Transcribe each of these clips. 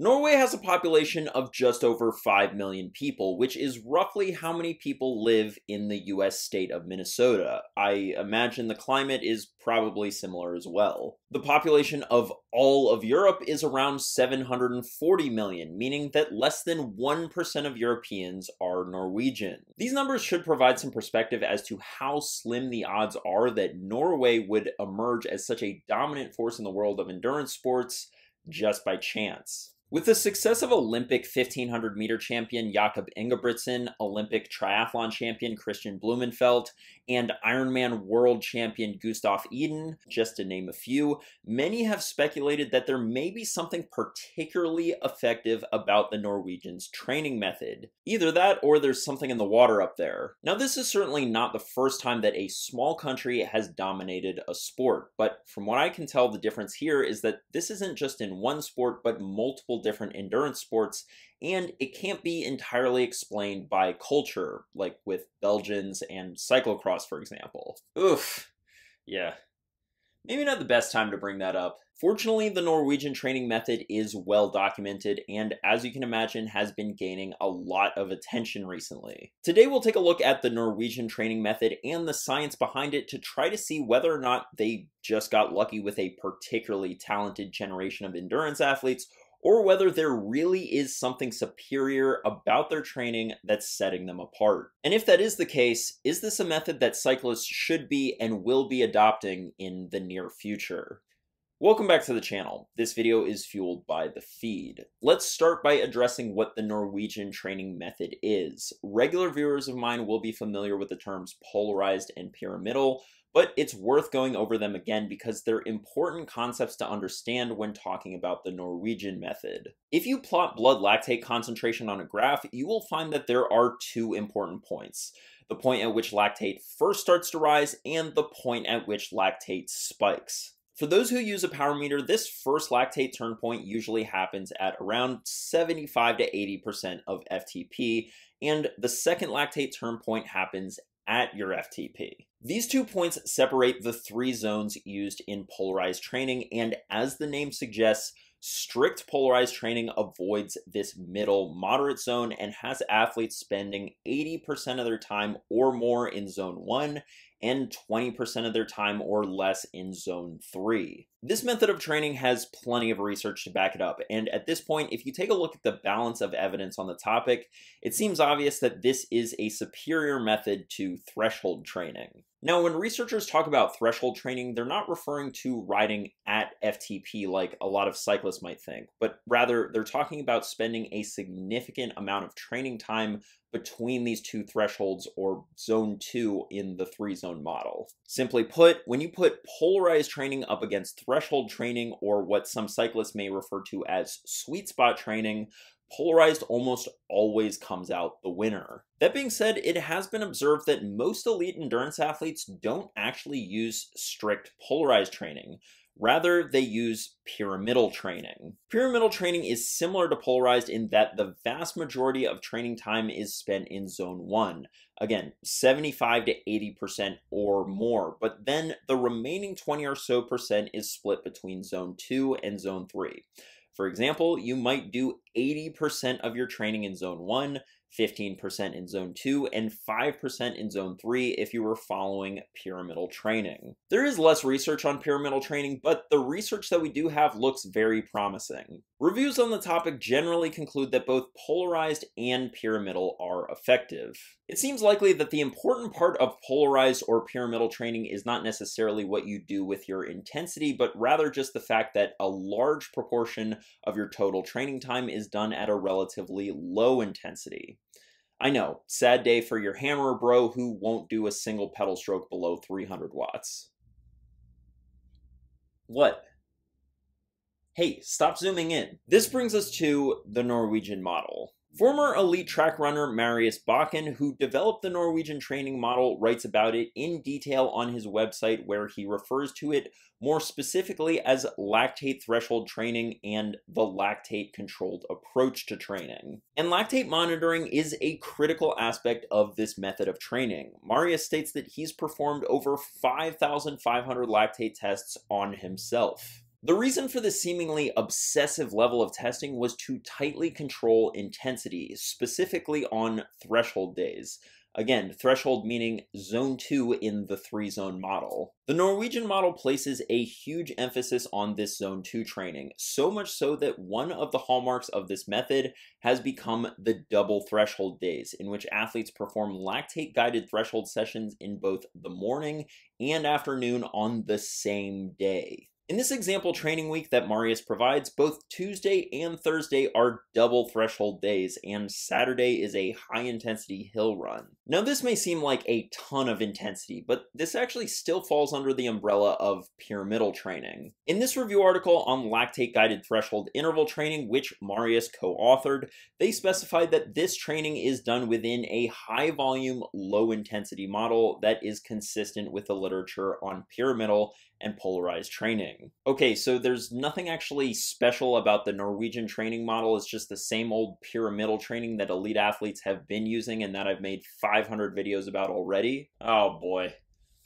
Norway has a population of just over 5 million people, which is roughly how many people live in the US state of Minnesota. I imagine the climate is probably similar as well. The population of all of Europe is around 740 million, meaning that less than 1% of Europeans are Norwegian. These numbers should provide some perspective as to how slim the odds are that Norway would emerge as such a dominant force in the world of endurance sports just by chance. With the success of Olympic 1500 meter champion Jakob Ingebrigtsen, Olympic triathlon champion Kristian Blummenfelt, and Ironman world champion Gustav Iden, just to name a few, many have speculated that there may be something particularly effective about the Norwegians' training method. Either that or there's something in the water up there. Now, this is certainly not the first time that a small country has dominated a sport, but from what I can tell, the difference here is that this isn't just in one sport, but multiple different endurance sports, and it can't be entirely explained by culture, like with Belgians and cyclocross, for example. Oof. Yeah. Maybe not the best time to bring that up. Fortunately, the Norwegian training method is well documented and, as you can imagine, has been gaining a lot of attention recently. Today, we'll take a look at the Norwegian training method and the science behind it to try to see whether or not they just got lucky with a particularly talented generation of endurance athletes or whether there really is something superior about their training that's setting them apart. And if that is the case, is this a method that cyclists should be and will be adopting in the near future? Welcome back to the channel. This video is fueled by the feed. Let's start by addressing what the Norwegian training method is. Regular viewers of mine will be familiar with the terms polarized and pyramidal, but it's worth going over them again because they're important concepts to understand when talking about the Norwegian method. If you plot blood lactate concentration on a graph, you will find that there are two important points. The point at which lactate first starts to rise and the point at which lactate spikes. For those who use a power meter, this first lactate turn point usually happens at around 75 to 80% of FTP, and the second lactate turn point happens at your FTP. These two points separate the three zones used in polarized training, and as the name suggests, strict polarized training avoids this middle moderate zone and has athletes spending 80% of their time or more in zone 1 and 20% of their time or less in zone 3. This method of training has plenty of research to back it up, and at this point, if you take a look at the balance of evidence on the topic, it seems obvious that this is a superior method to threshold training. Now, when researchers talk about threshold training, they're not referring to riding at FTP like a lot of cyclists might think, but rather they're talking about spending a significant amount of training time between these two thresholds or zone 2 in the three zone model. Simply put, when you put polarized training up against threshold training or what some cyclists may refer to as sweet spot training, polarized almost always comes out the winner. That being said, it has been observed that most elite endurance athletes don't actually use strict polarized training. Rather, they use pyramidal training. Pyramidal training is similar to polarized in that the vast majority of training time is spent in zone 1. Again, 75 to 80% or more, but then the remaining 20 or so percent is split between zone 2 and zone 3. For example, you might do 80% of your training in zone 1, 15% in zone 2, and 5% in zone 3 if you were following pyramidal training. There is less research on pyramidal training, but the research that we do have looks very promising. Reviews on the topic generally conclude that both polarized and pyramidal are effective. It seems likely that the important part of polarized or pyramidal training is not necessarily what you do with your intensity, but rather just the fact that a large proportion of your total training time is done at a relatively low intensity. I know, sad day for your hammer bro who won't do a single pedal stroke below 300 watts. What? Hey, stop zooming in. This brings us to the Norwegian model. Former elite track runner Marius Bakken, who developed the Norwegian training model, writes about it in detail on his website where he refers to it more specifically as lactate threshold training and the lactate controlled approach to training. And lactate monitoring is a critical aspect of this method of training. Marius states that he's performed over 5,500 lactate tests on himself. The reason for this seemingly obsessive level of testing was to tightly control intensity, specifically on threshold days. Again, threshold meaning zone 2 in the three zone model. The Norwegian model places a huge emphasis on this zone 2 training, so much so that one of the hallmarks of this method has become the double threshold days, in which athletes perform lactate guided threshold sessions in both the morning and afternoon on the same day. In this example training week that Marius provides, both Tuesday and Thursday are double threshold days, and Saturday is a high intensity hill run. Now, this may seem like a ton of intensity, but this actually still falls under the umbrella of pyramidal training. In this review article on lactate guided threshold interval training, which Marius co authored, they specified that this training is done within a high volume, low intensity model that is consistent with the literature on pyramidal and polarized training. Okay, so there's nothing actually special about the Norwegian training model. It's just the same old pyramidal training that elite athletes have been using and that I've made 500 videos about already. Oh boy.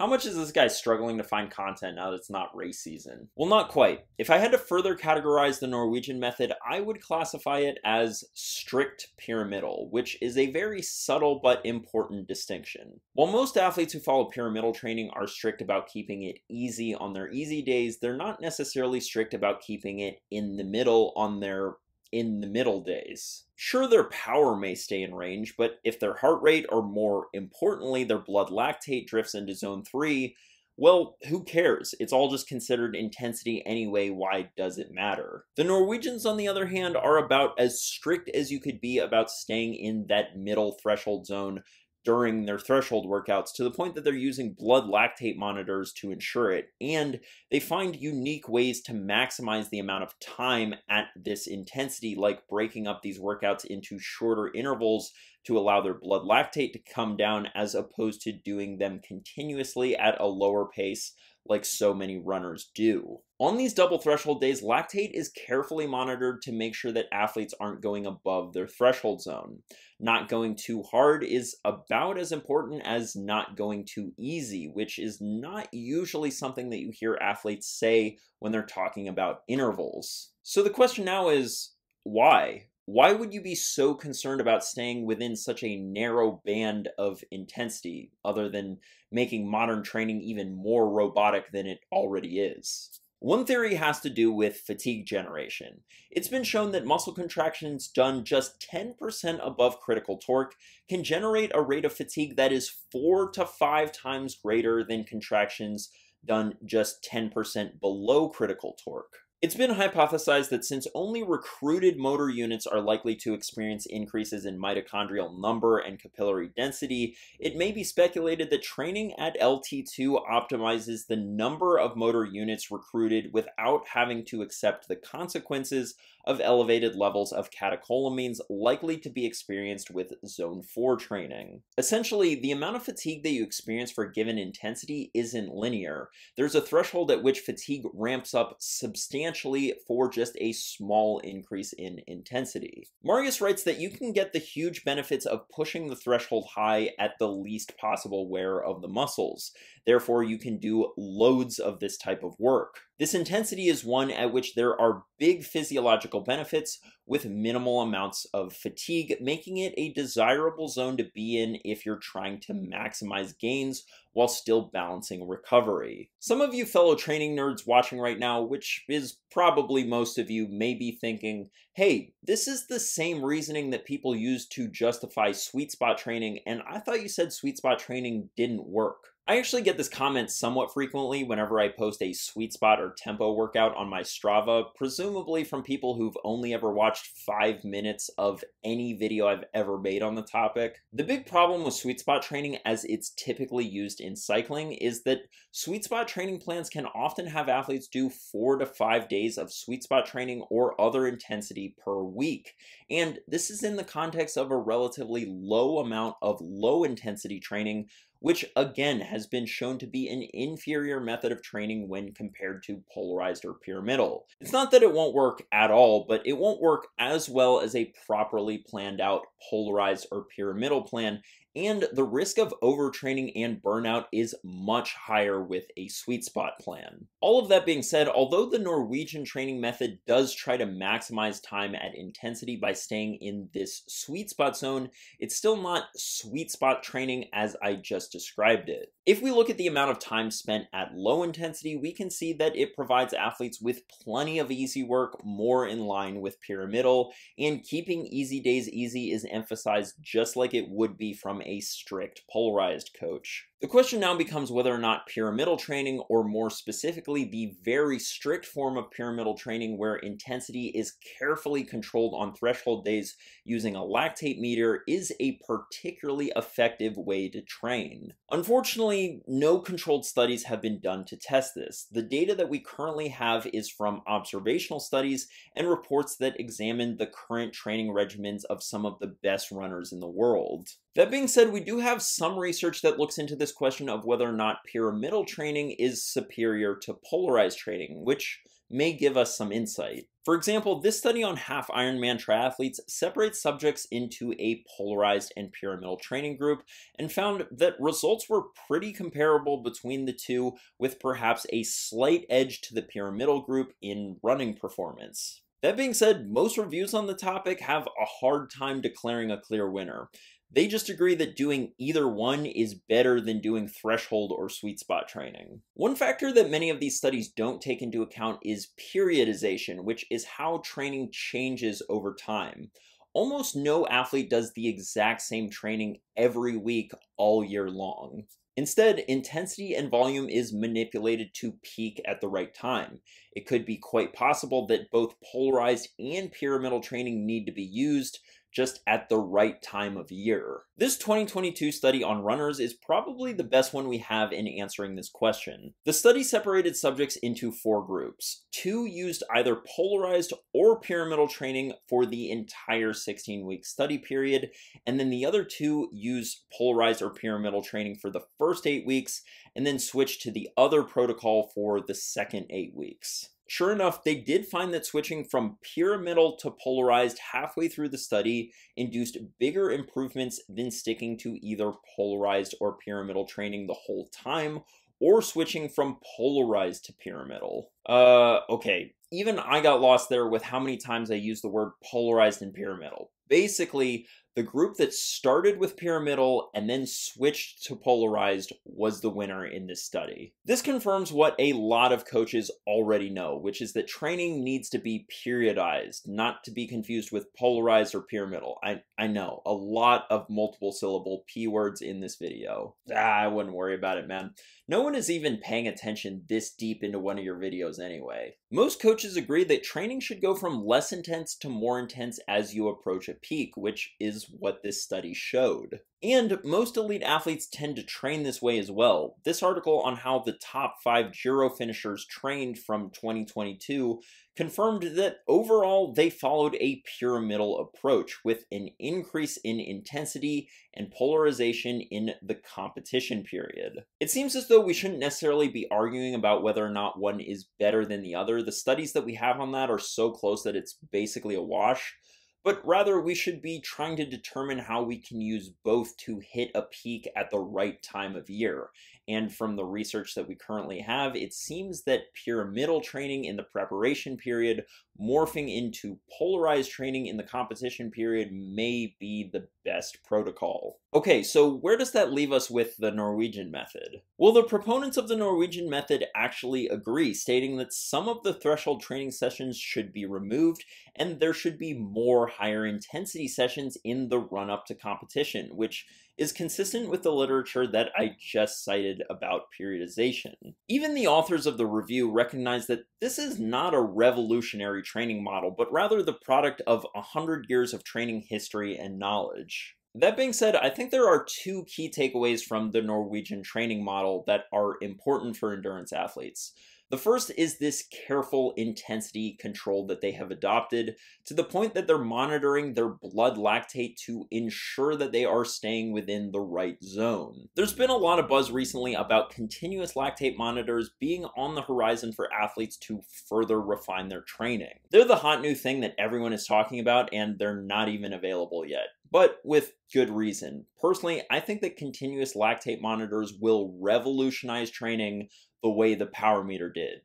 How much is this guy struggling to find content now that it's not race season? Well, not quite. If I had to further categorize the Norwegian method, I would classify it as strict pyramidal, which is a very subtle but important distinction. While most athletes who follow pyramidal training are strict about keeping it easy on their easy days, they're not necessarily strict about keeping it in the middle on their in the middle days. Sure, their power may stay in range, but if their heart rate, or more importantly, their blood lactate drifts into zone 3, well, who cares? It's all just considered intensity anyway, why does it matter? The Norwegians, on the other hand, are about as strict as you could be about staying in that middle threshold zone during their threshold workouts to the point that they're using blood lactate monitors to ensure it. And they find unique ways to maximize the amount of time at this intensity, like breaking up these workouts into shorter intervals to allow their blood lactate to come down as opposed to doing them continuously at a lower pace like so many runners do. On these double threshold days, lactate is carefully monitored to make sure that athletes aren't going above their threshold zone. Not going too hard is about as important as not going too easy, which is not usually something that you hear athletes say when they're talking about intervals. So the question now is why? Why would you be so concerned about staying within such a narrow band of intensity, other than making modern training even more robotic than it already is? One theory has to do with fatigue generation. It's been shown that muscle contractions done just 10% above critical torque can generate a rate of fatigue that is 4 to 5 times greater than contractions done just 10% below critical torque. It's been hypothesized that since only recruited motor units are likely to experience increases in mitochondrial number and capillary density, it may be speculated that training at LT2 optimizes the number of motor units recruited without having to accept the consequences of elevated levels of catecholamines likely to be experienced with zone 4 training. Essentially, the amount of fatigue that you experience for a given intensity isn't linear. There's a threshold at which fatigue ramps up substantially for just a small increase in intensity. Marius writes that you can get the huge benefits of pushing the threshold high at the least possible wear of the muscles. Therefore, you can do loads of this type of work. This intensity is one at which there are big physiological benefits with minimal amounts of fatigue, making it a desirable zone to be in if you're trying to maximize gains while still balancing recovery. Some of you fellow training nerds watching right now, which is probably most of you, may be thinking, hey, this is the same reasoning that people use to justify sweet spot training, and I thought you said sweet spot training didn't work. I actually get this comment somewhat frequently whenever I post a sweet spot or tempo workout on my Strava, presumably from people who've only ever watched five minutes of any video I've ever made on the topic. The big problem with sweet spot training, as it's typically used in cycling, is that sweet spot training plans can often have athletes do four to five days of sweet spot training or other intensity per week. And this is in the context of a relatively low amount of low intensity training which again has been shown to be an inferior method of training when compared to polarized or pyramidal. It's not that it won't work at all, but it won't work as well as a properly planned out polarized or pyramidal plan and the risk of overtraining and burnout is much higher with a sweet spot plan. All of that being said, although the Norwegian training method does try to maximize time at intensity by staying in this sweet spot zone, it's still not sweet spot training as I just described it. If we look at the amount of time spent at low intensity, we can see that it provides athletes with plenty of easy work, more in line with pyramidal, and keeping easy days easy is emphasized just like it would be from a strict polarized coach. The question now becomes whether or not pyramidal training, or more specifically, the very strict form of pyramidal training where intensity is carefully controlled on threshold days using a lactate meter, is a particularly effective way to train. Unfortunately, no controlled studies have been done to test this. The data that we currently have is from observational studies and reports that examine the current training regimens of some of the best runners in the world. That being said, we do have some research that looks into this question of whether or not pyramidal training is superior to polarized training, which may give us some insight. For example, this study on half Ironman triathletes separates subjects into a polarized and pyramidal training group and found that results were pretty comparable between the two, with perhaps a slight edge to the pyramidal group in running performance. That being said, most reviews on the topic have a hard time declaring a clear winner. They just agree that doing either one is better than doing threshold or sweet spot training. One factor that many of these studies don't take into account is periodization, which is how training changes over time. Almost no athlete does the exact same training every week all year long. Instead, intensity and volume is manipulated to peak at the right time. It could be quite possible that both polarized and pyramidal training need to be used, just at the right time of year. This 2022 study on runners is probably the best one we have in answering this question. The study separated subjects into four groups. Two used either polarized or pyramidal training for the entire 16 week study period, and then the other two used polarized or pyramidal training for the first eight weeks, and then switched to the other protocol for the second eight weeks. Sure enough, they did find that switching from pyramidal to polarized halfway through the study induced bigger improvements than sticking to either polarized or pyramidal training the whole time, or switching from polarized to pyramidal. Uh, okay, even I got lost there with how many times I used the word polarized and pyramidal. Basically, the group that started with pyramidal and then switched to polarized was the winner in this study. This confirms what a lot of coaches already know, which is that training needs to be periodized, not to be confused with polarized or pyramidal. I, I know, a lot of multiple syllable P words in this video. Ah, I wouldn't worry about it, man. No one is even paying attention this deep into one of your videos anyway. Most coaches agree that training should go from less intense to more intense as you approach a peak, which is what this study showed. And most elite athletes tend to train this way as well. This article on how the top five Giro finishers trained from 2022 confirmed that overall they followed a pyramidal approach with an increase in intensity and polarization in the competition period. It seems as though we shouldn't necessarily be arguing about whether or not one is better than the other. The studies that we have on that are so close that it's basically a wash but rather we should be trying to determine how we can use both to hit a peak at the right time of year. And from the research that we currently have, it seems that pyramidal training in the preparation period morphing into polarized training in the competition period may be the best protocol. Okay, so where does that leave us with the Norwegian method? Well, the proponents of the Norwegian method actually agree, stating that some of the threshold training sessions should be removed and there should be more higher intensity sessions in the run up to competition, which is consistent with the literature that I just cited about periodization. Even the authors of the review recognize that this is not a revolutionary training model, but rather the product of 100 years of training history and knowledge. That being said, I think there are two key takeaways from the Norwegian training model that are important for endurance athletes. The first is this careful intensity control that they have adopted to the point that they're monitoring their blood lactate to ensure that they are staying within the right zone. There's been a lot of buzz recently about continuous lactate monitors being on the horizon for athletes to further refine their training. They're the hot new thing that everyone is talking about, and they're not even available yet but with good reason. Personally, I think that continuous lactate monitors will revolutionize training the way the power meter did.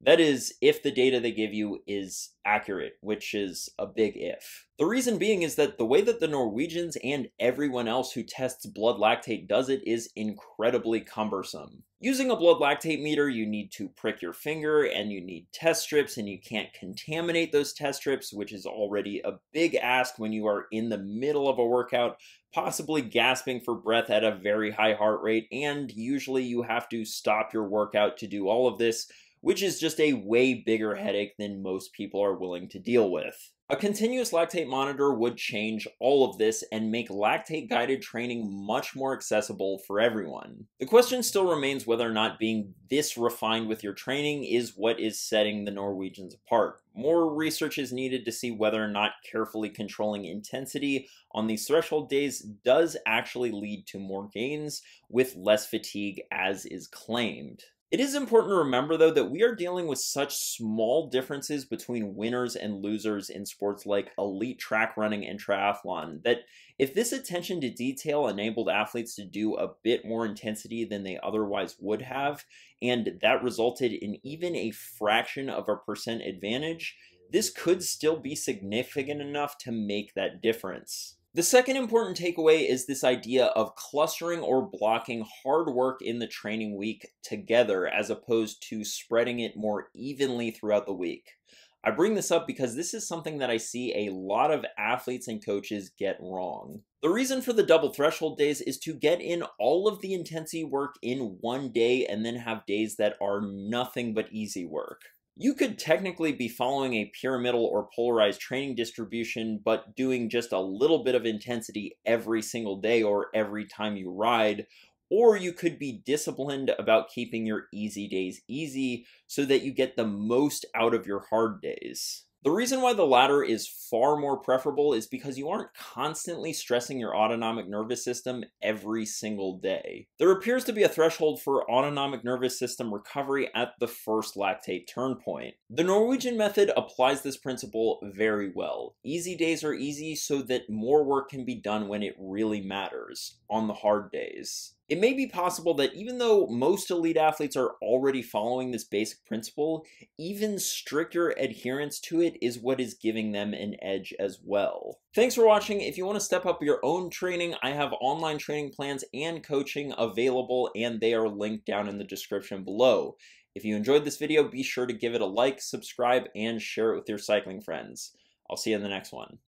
That is, if the data they give you is accurate, which is a big if. The reason being is that the way that the Norwegians and everyone else who tests blood lactate does it is incredibly cumbersome. Using a blood lactate meter, you need to prick your finger and you need test strips, and you can't contaminate those test strips, which is already a big ask when you are in the middle of a workout, possibly gasping for breath at a very high heart rate, and usually you have to stop your workout to do all of this which is just a way bigger headache than most people are willing to deal with. A continuous lactate monitor would change all of this and make lactate guided training much more accessible for everyone. The question still remains whether or not being this refined with your training is what is setting the Norwegians apart. More research is needed to see whether or not carefully controlling intensity on these threshold days does actually lead to more gains with less fatigue as is claimed. It is important to remember, though, that we are dealing with such small differences between winners and losers in sports like elite track running and triathlon that if this attention to detail enabled athletes to do a bit more intensity than they otherwise would have, and that resulted in even a fraction of a percent advantage, this could still be significant enough to make that difference. The second important takeaway is this idea of clustering or blocking hard work in the training week together as opposed to spreading it more evenly throughout the week. I bring this up because this is something that I see a lot of athletes and coaches get wrong. The reason for the double threshold days is to get in all of the intensity work in one day and then have days that are nothing but easy work you could technically be following a pyramidal or polarized training distribution, but doing just a little bit of intensity every single day or every time you ride. Or you could be disciplined about keeping your easy days easy so that you get the most out of your hard days. The reason why the latter is far more preferable is because you aren't constantly stressing your autonomic nervous system every single day. There appears to be a threshold for autonomic nervous system recovery at the first lactate turn point. The Norwegian method applies this principle very well. Easy days are easy so that more work can be done when it really matters, on the hard days. It may be possible that even though most elite athletes are already following this basic principle, even stricter adherence to it is what is giving them an edge as well. Thanks for watching. If you want to step up your own training, I have online training plans and coaching available, and they are linked down in the description below. If you enjoyed this video, be sure to give it a like, subscribe, and share it with your cycling friends. I'll see you in the next one.